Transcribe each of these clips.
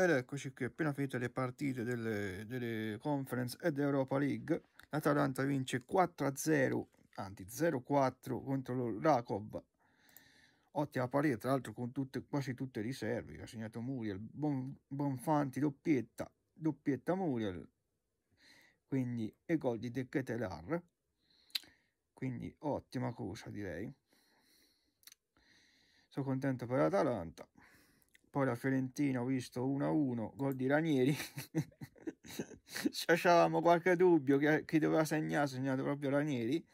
Ed eccoci qui, appena finite le partite delle, delle Conference ed Europa League, l'Atalanta vince 4-0, anzi 0-4 contro il Rakov. Ottima partita, tra l'altro con tutte, quasi tutte riserve, ha segnato Muriel, bon, Bonfanti, doppietta, doppietta Muriel, quindi e gol di De Ketelar, quindi ottima cosa direi. Sono contento per l'Atalanta. Poi la Fiorentina ho visto 1-1, gol di Ranieri. Ci avevamo qualche dubbio che chi doveva segnare, segnato proprio Ranieri.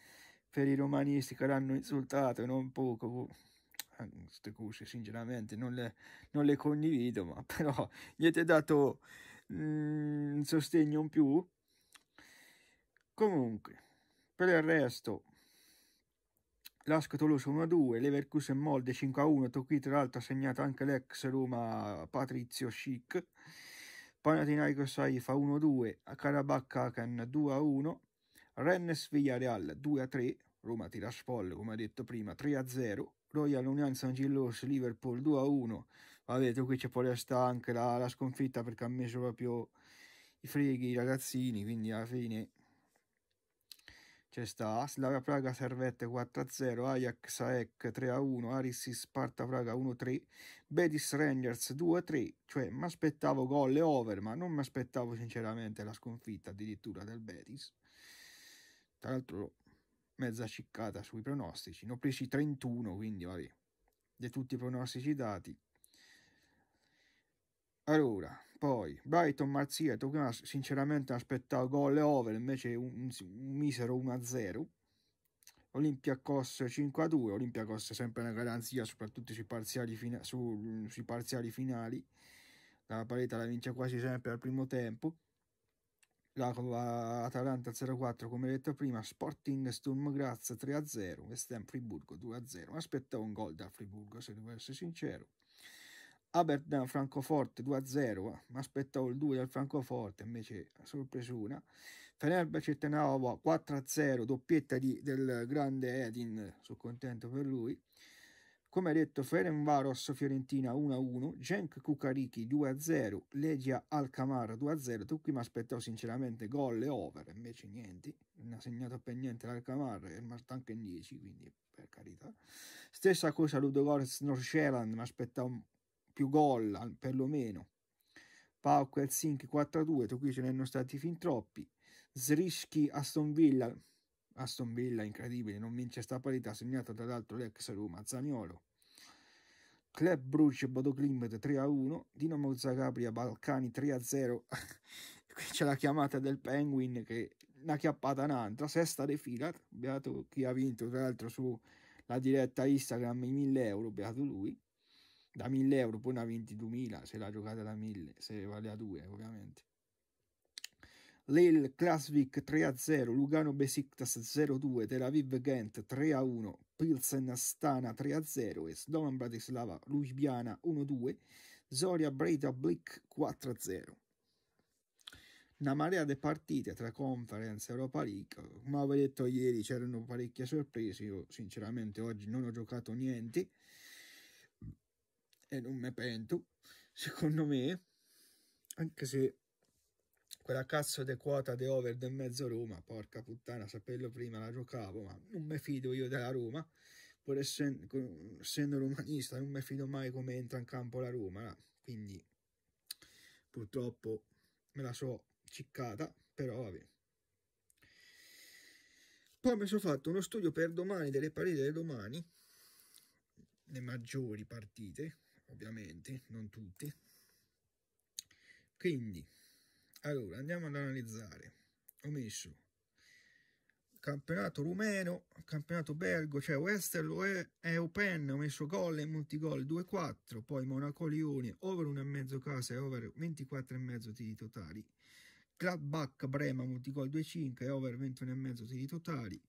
Per i romanisti che l'hanno insultato non poco. Queste cose sinceramente non le, non le condivido, ma però gli avete dato mm, sostegno in più. Comunque, per il resto Lask Toulouse 1-2, Leverkusen Molde 5-1, qui tra l'altro ha segnato anche l'ex Roma Patrizio Schick, Panathinaikos Haifa 1-2, Karabakh Hakan 2-1, Rennes Villarreal 2-3, Roma Tiraspol come ha detto prima 3-0, Royal Union San Gillos Liverpool 2-1, vabbè qui c'è poi sta anche la, la sconfitta perché ha messo proprio i freghi i ragazzini, quindi alla fine c'è sta Slavia Praga Servette 4-0, Ajax AEK 3-1, Aris Sparta Praga 1-3, Betis Rangers 2-3, cioè mi aspettavo gol e over, ma non mi aspettavo sinceramente la sconfitta addirittura del Betis. Tra l'altro mezza ciccata sui pronostici, ne ho presi 31, quindi vabbè, di tutti i pronostici dati. Allora, poi Brighton Marzieto, che sinceramente aspettavo gol e over, invece un, un misero 1-0. Olympiacos 5-2, Olympiacos sempre una garanzia, soprattutto sui parziali, fina, su, sui parziali finali. La parete la vince quasi sempre al primo tempo. La Atalanta 0-4 come detto prima, Sporting Sturm Graz 3-0, West Ham Friburgo 2-0. Aspettavo un gol da Friburgo se devo essere sincero. Aberdeen Francoforte 2-0, mi aspettavo il 2 del Francoforte, invece sorpresuna. Fenerbahce Tenova 4-0, doppietta di, del grande Edin, sono contento per lui. Come detto, Ferenvaros Fiorentina 1-1, Genk Kukariki 2-0, Legia Alcamar 2-0. Tu qui mi aspettavo sinceramente gol e over, invece niente. Non ha segnato per niente l'Alcamar, è rimasto anche in 10, quindi per carità. Stessa cosa Ludogorets Nordsjælland, mi aspettavo più gol perlomeno. Pauk Helsinki 4-2, qui ce ne erano stati fin troppi. Zrischi Aston Villa, Aston Villa incredibile, non vince sta parità, segnato tra l'altro l'ex Roma, Zaniolo. Club Bruce Bodo Klimt 3-1, Dinamo Zagabria Balcani 3-0. Qui c'è la chiamata del Penguin che una chiappata un'altra, sesta de fila, beato chi ha vinto tra l'altro sulla diretta Instagram i 1000 euro, beato lui da 1000 euro, poi ha 22.000 se l'ha giocata da 1000, se vale a 2 ovviamente. Lille Klasvik 3-0, Lugano Besiktas 0-2, Tel Aviv Ghent 3-1, Pilsen Astana 3-0 e Slovan Bratislava Ljubljana 1-2, Zoria Breda Blick 4-0. Una marea di partite tra Conference e Europa League, come avevo detto ieri c'erano parecchie sorprese, io sinceramente oggi non ho giocato niente, e non me pento, secondo me, anche se quella cazzo di quota di over del mezzo Roma, porca puttana, saperlo prima la giocavo, ma non mi fido io della Roma, pur essendo, essendo romanista non mi fido mai come entra in campo la Roma, quindi purtroppo me la so ciccata, però vabbè. Poi mi sono fatto uno studio per domani, delle partite di domani, le maggiori partite, ovviamente, non tutti. Quindi, allora, andiamo ad analizzare. Ho messo campionato rumeno, campionato belgo, cioè Westerlo e Eupen, ho messo gol e multigol 2-4, poi Monaco Lione, over 1,5 casa e over 24,5 tiri totali. Gladbach Brema multigol 2-5 e over 21,5 tiri totali.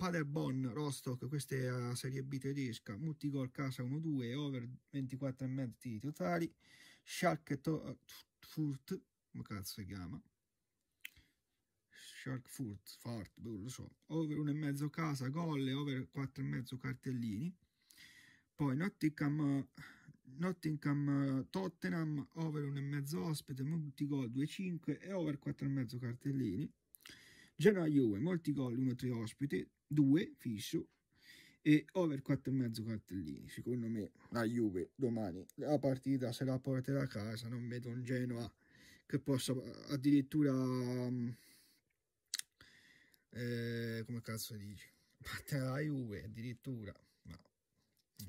Paderborn, Rostock, questa è la Serie B tedesca, multigol casa 1-2, over 24,5 tiri totali, Schalke Furt, come cazzo si chiama? Schalke Fart, boh, lo so, over 1,5 casa, gol e over 4,5 cartellini, poi Nottingham Nottingham Tottenham over 1,5 ospite multigol 2,5 e over 4,5 cartellini. Genoa Juve multigol 1,3 ospite 2 fisso e over 4,5 cartellini. Secondo me la Juve domani la partita se la porterà a casa non vedo un Genoa che possa addirittura eh, come cazzo dici? Battere la Juve addirittura. No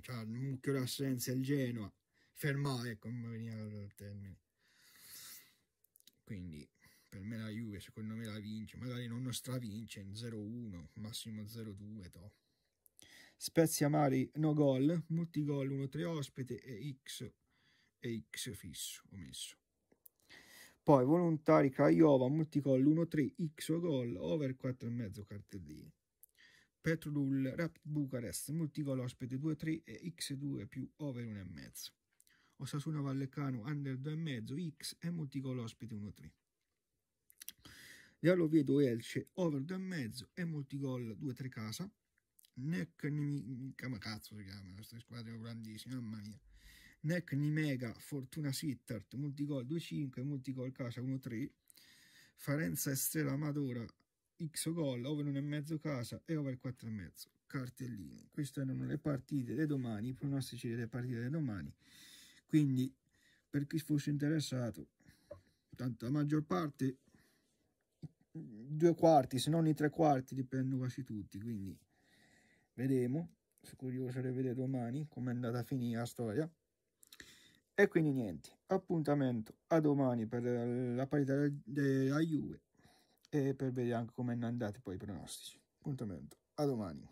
cioè, il mucchio d'assenza il Genoa. Fermare come veniva il termine. Quindi per me la Juve secondo me la vince. Magari non stravince in 0-1 massimo 0-2 to. Spezia Mari no gol multigol 1-3 ospite e X e X fisso ho messo. Poi volontari Craiova multigol 1-3 X gol over 4,5 cartellini. Petrol Rapid Bucarest multigol ospite 2-3 e X2 più over 1,5 Osasuna Vallecano under 2,5 X e multigol ospite 1-3 Real Oviedo Elce over 2,5 e multigol 2-3 casa. Nec come cazzo si chiama queste squadre grandissime mamma mia. Nec Nimega Fortuna Sittard multigol 2-5 multigol casa 1-3 Farenza Estrela Amadora X gol over 1,5 casa e over 4,5 cartellini. Queste erano le partite di domani i pronostici delle partite di domani. Quindi per chi fosse interessato tanto la maggior parte due quarti se non i tre quarti dipendono quasi tutti quindi vedremo sono curioso di vedere domani come è andata a finire la storia. E quindi niente appuntamento a domani per la partita della Juve e per vedere anche come hanno andato poi i pronostici. Appuntamento a domani